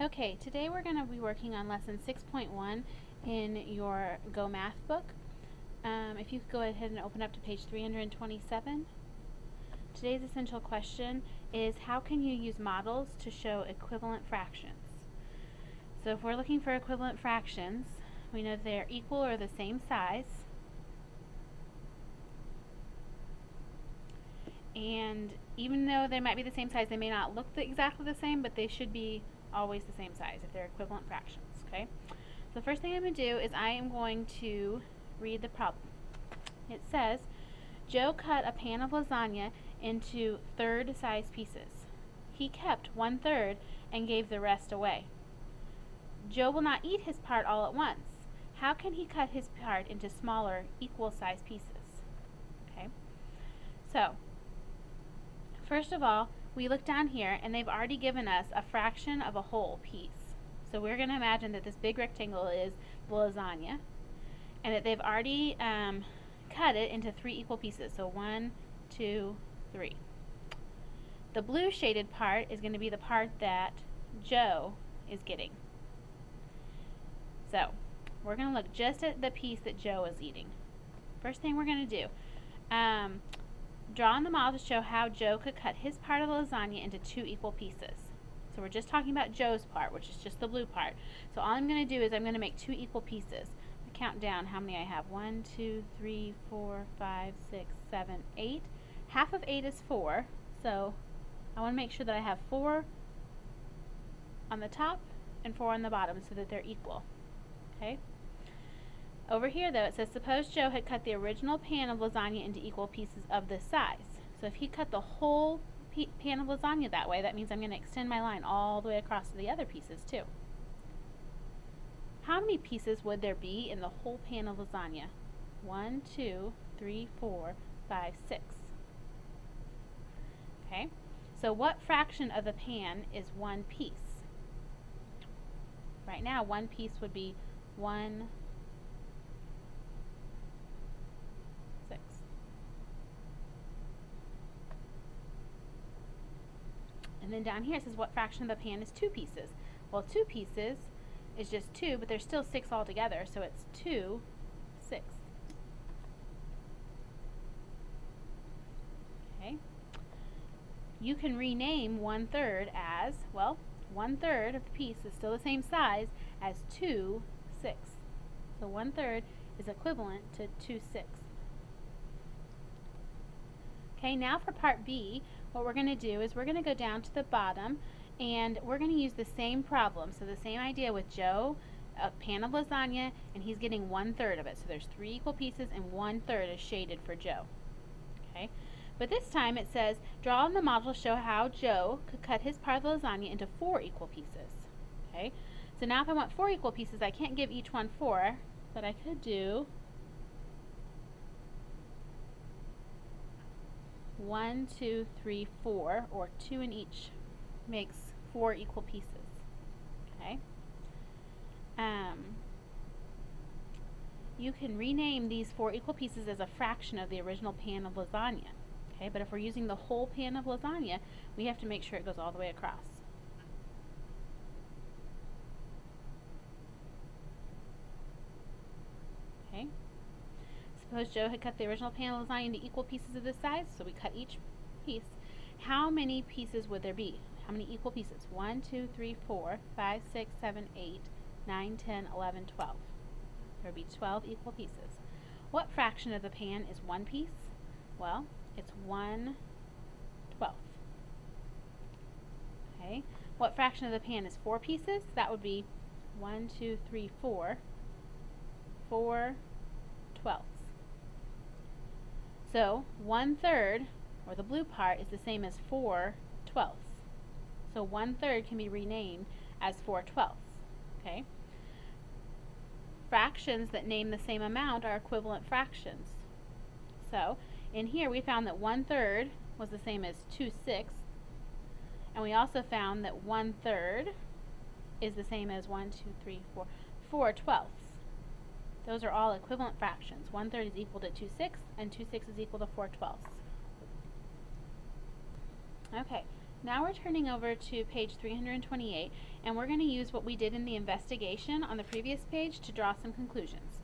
Okay, today we're going to be working on lesson 6.1 in your Go Math book. Um, if you could go ahead and open up to page 327. Today's essential question is how can you use models to show equivalent fractions? So if we're looking for equivalent fractions, we know they're equal or the same size. And even though they might be the same size, they may not look the, exactly the same, but they should be always the same size if they're equivalent fractions, okay? So the first thing I'm going to do is I am going to read the problem. It says, Joe cut a pan of lasagna into third size pieces. He kept one third and gave the rest away. Joe will not eat his part all at once. How can he cut his part into smaller, equal size pieces? Okay, so first of all, we look down here and they've already given us a fraction of a whole piece. So we're going to imagine that this big rectangle is the lasagna and that they've already um, cut it into three equal pieces. So one, two, three. The blue shaded part is going to be the part that Joe is getting. So we're going to look just at the piece that Joe is eating. First thing we're going to do, um, Draw on the model to show how Joe could cut his part of the lasagna into two equal pieces. So we're just talking about Joe's part, which is just the blue part. So all I'm going to do is I'm going to make two equal pieces. I count down how many I have. One, two, three, four, five, six, seven, eight. Half of eight is four, so I want to make sure that I have four on the top and four on the bottom so that they're equal. Okay? Over here, though, it says, suppose Joe had cut the original pan of lasagna into equal pieces of this size. So if he cut the whole pan of lasagna that way, that means I'm going to extend my line all the way across to the other pieces, too. How many pieces would there be in the whole pan of lasagna? One, two, three, four, five, six. Okay, so what fraction of the pan is one piece? Right now, one piece would be one And then down here it says what fraction of the pan is two pieces. Well, two pieces is just two, but there's still six altogether, so it's two, six. Okay. You can rename one third as, well, one third of the piece is still the same size as two sixths. So one third is equivalent to two sixths. Okay, now for part B, what we're going to do is we're going to go down to the bottom and we're going to use the same problem. So the same idea with Joe, a pan of lasagna, and he's getting one third of it. So there's three equal pieces and one third is shaded for Joe. Okay, But this time it says, draw on the model to show how Joe could cut his part of the lasagna into four equal pieces. Okay, So now if I want four equal pieces, I can't give each one four, but I could do one, two, three, four, or two in each makes four equal pieces. Okay. Um, you can rename these four equal pieces as a fraction of the original pan of lasagna. Okay, but if we're using the whole pan of lasagna, we have to make sure it goes all the way across. Okay. Suppose Joe had cut the original pan lasagna into equal pieces of this size, so we cut each piece. How many pieces would there be? How many equal pieces? 1, 2, 3, 4, 5, 6, 7, 8, 9, 10, 11, 12. There would be 12 equal pieces. What fraction of the pan is one piece? Well, it's 1 12th. Okay. What fraction of the pan is four pieces? That would be 1, 2, 3, 4, 4 twelfths. So one third, or the blue part, is the same as 4 twelfths. So one third can be renamed as 4 twelfths. Okay? Fractions that name the same amount are equivalent fractions. So in here we found that one third was the same as 2 sixths. And we also found that one third is the same as 1, 2, 3, 4, 4 twelfths. Those are all equivalent fractions. One third is equal to 2 sixths, and 2 sixths is equal to 4 twelfths. Okay, Now we're turning over to page 328 and we're going to use what we did in the investigation on the previous page to draw some conclusions.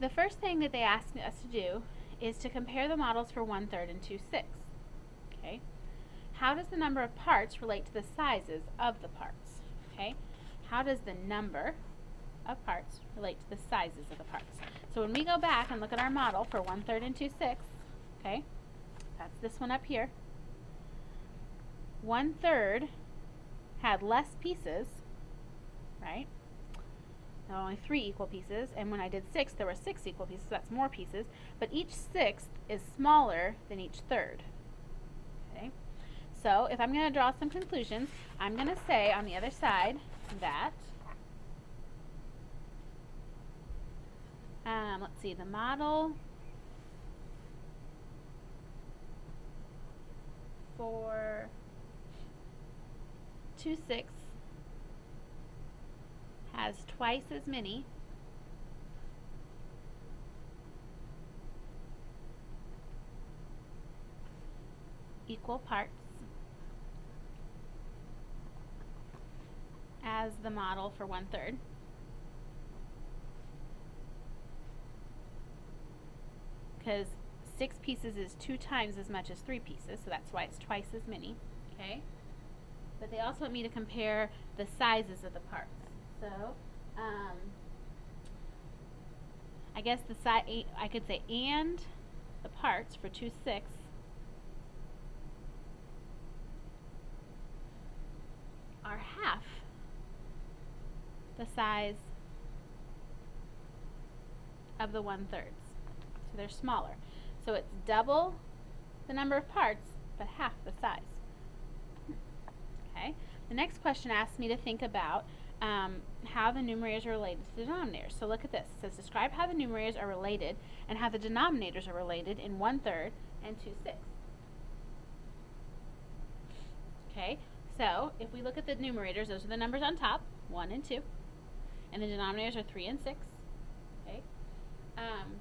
The first thing that they asked us to do is to compare the models for 1 third and 2 sixths. Okay? How does the number of parts relate to the sizes of the parts? Okay? How does the number of parts relate to the sizes of the parts? So when we go back and look at our model for 1 third and 2 sixths, okay, that's this one up here, one third had less pieces, right? There only three equal pieces, and when I did six, there were six equal pieces, so that's more pieces, but each sixth is smaller than each third. Okay? So if I'm going to draw some conclusions, I'm going to say on the other side that, um, let's see, the model for 2 6 has twice as many equal parts as the model for one third. Because six pieces is two times as much as three pieces, so that's why it's twice as many. Okay. But they also want me to compare the sizes of the parts. So, um, I guess the size, I could say and the parts for 2 6 are half the size of the one thirds. They're smaller. So it's double the number of parts, but half the size. Okay. The next question asks me to think about um, how the numerators are related to the denominators. So look at this. It says describe how the numerators are related and how the denominators are related in one third and two sixths. Okay, so if we look at the numerators, those are the numbers on top, 1 and 2. And the denominators are 3 and 6. Okay. Um,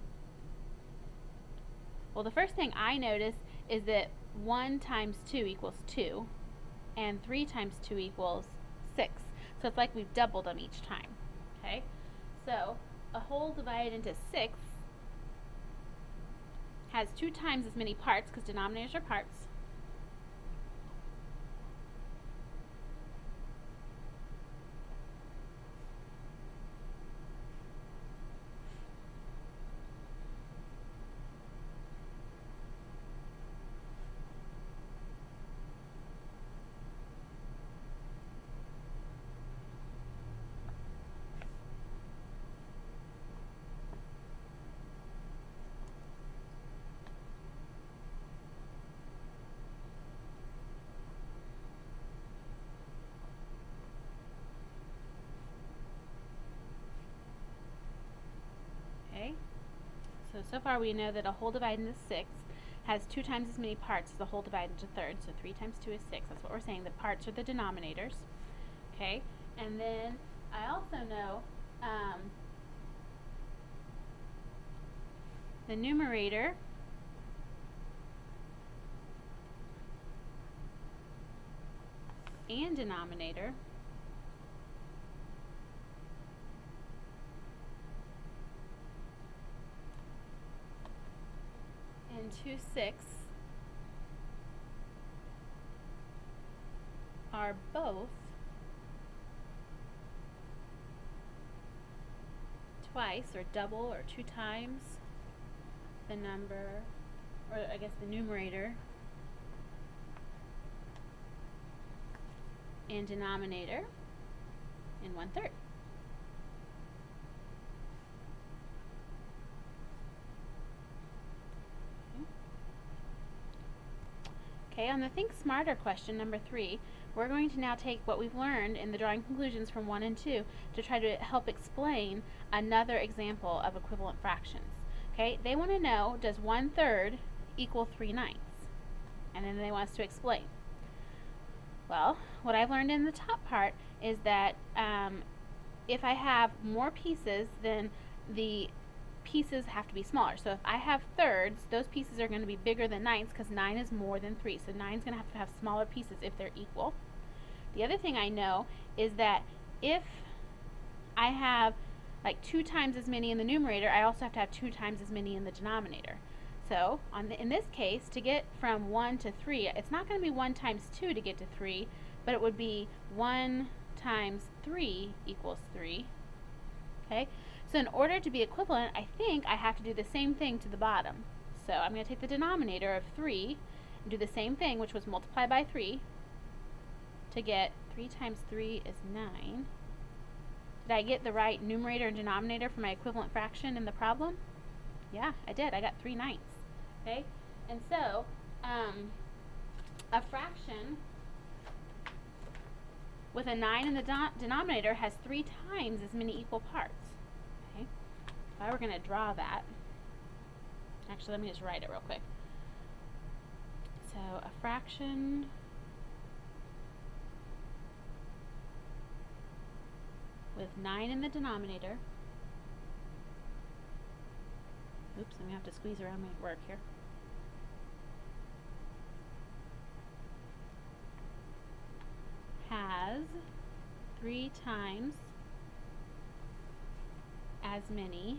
well, the first thing I notice is that 1 times 2 equals 2 and 3 times 2 equals 6. So it's like we've doubled them each time. Okay? So a whole divided into 6 has 2 times as many parts because denominators are parts. So, far we know that a whole divided into 6 has two times as many parts as a whole divided into thirds. So 3 times 2 is 6. That's what we're saying. The parts are the denominators. Okay? And then I also know um, the numerator and denominator and 2 6 are both twice or double or two times the number, or I guess the numerator and denominator in one third. Okay, on the Think Smarter question, number three, we're going to now take what we've learned in the drawing conclusions from 1 and 2 to try to help explain another example of equivalent fractions. Okay, they want to know, does one third equal 3 ninths? And then they want us to explain. Well, what I've learned in the top part is that um, if I have more pieces than the pieces have to be smaller. So if I have thirds, those pieces are going to be bigger than ninths because 9 is more than 3. So 9 is going to have to have smaller pieces if they're equal. The other thing I know is that if I have like 2 times as many in the numerator, I also have to have 2 times as many in the denominator. So on the, in this case, to get from 1 to 3, it's not going to be 1 times 2 to get to 3, but it would be 1 times 3 equals 3. Okay, so in order to be equivalent, I think I have to do the same thing to the bottom. So I'm going to take the denominator of 3 and do the same thing, which was multiply by 3 to get 3 times 3 is 9. Did I get the right numerator and denominator for my equivalent fraction in the problem? Yeah, I did. I got 3 ninths. Okay, and so um, a fraction with a 9 in the denominator has three times as many equal parts. If I were going to draw that, actually let me just write it real quick. So a fraction with 9 in the denominator. Oops, I'm going to have to squeeze around my work here. has three times as many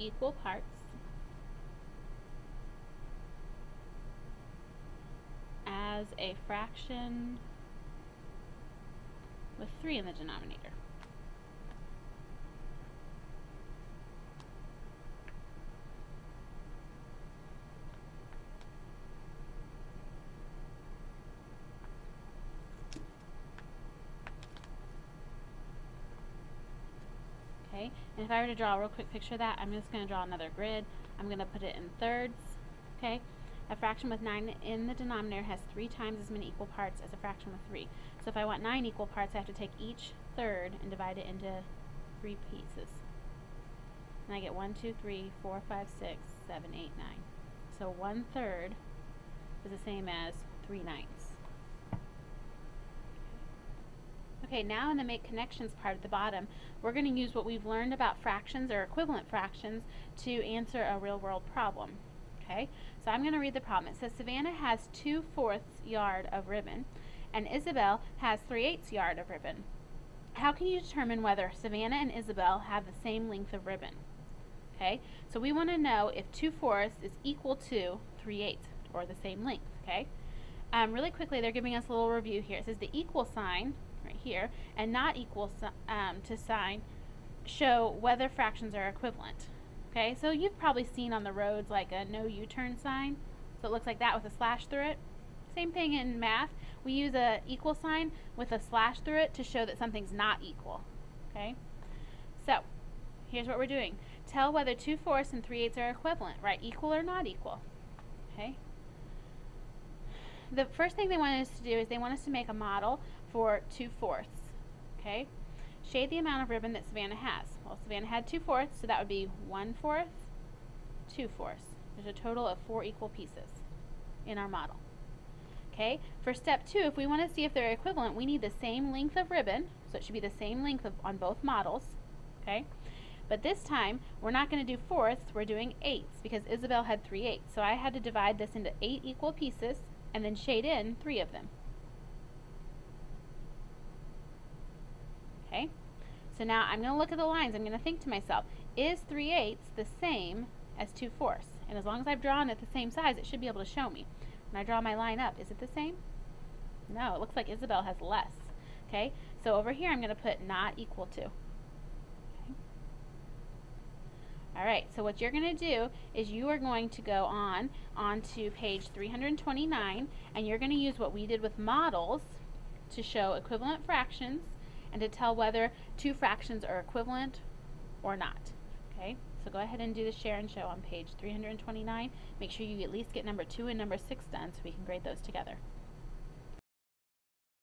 equal parts as a fraction with 3 in the denominator. Okay? And if I were to draw a real quick picture of that, I'm just going to draw another grid. I'm going to put it in thirds, okay? A fraction with 9 in the denominator has 3 times as many equal parts as a fraction with 3. So if I want 9 equal parts, I have to take each third and divide it into 3 pieces. And I get 1, 2, 3, 4, 5, 6, 7, 8, 9. So 1 third is the same as 3 ninths. Okay, now in the make connections part at the bottom, we're going to use what we've learned about fractions or equivalent fractions to answer a real world problem. Okay, so I'm going to read the problem. It says Savannah has 2 fourths yard of ribbon and Isabel has 3 eighths yard of ribbon. How can you determine whether Savannah and Isabel have the same length of ribbon? Okay, so we want to know if 2 fourths is equal to 3 eighths or the same length. Okay, um, really quickly they're giving us a little review here. It says the equal sign right here, and not equal um, to sign show whether fractions are equivalent. Okay, so you've probably seen on the roads like a no U-turn sign. So it looks like that with a slash through it. Same thing in math. We use a equal sign with a slash through it to show that something's not equal. Okay, so here's what we're doing. Tell whether 2 fourths and 3 eighths are equivalent, right? Equal or not equal. Okay. The first thing they want us to do is they want us to make a model for 2 fourths. Okay? Shade the amount of ribbon that Savannah has. Well, Savannah had 2 fourths, so that would be 1 fourth, 2 fourths. There's a total of 4 equal pieces in our model. Okay, for step 2, if we want to see if they're equivalent, we need the same length of ribbon, so it should be the same length of, on both models. Okay, but this time, we're not going to do fourths, we're doing eighths, because Isabel had 3 eighths. So I had to divide this into 8 equal pieces, and then shade in 3 of them. Okay? So now I'm going to look at the lines. I'm going to think to myself, is 3 eighths the same as 2 fourths? And as long as I've drawn it the same size, it should be able to show me. When I draw my line up, is it the same? No, it looks like Isabel has less. Okay, so over here I'm going to put not equal to. Okay. Alright, so what you're going to do is you are going to go on onto page 329 and you're going to use what we did with models to show equivalent fractions and to tell whether two fractions are equivalent or not. Okay, so go ahead and do the share and show on page 329. Make sure you at least get number 2 and number 6 done so we can grade those together.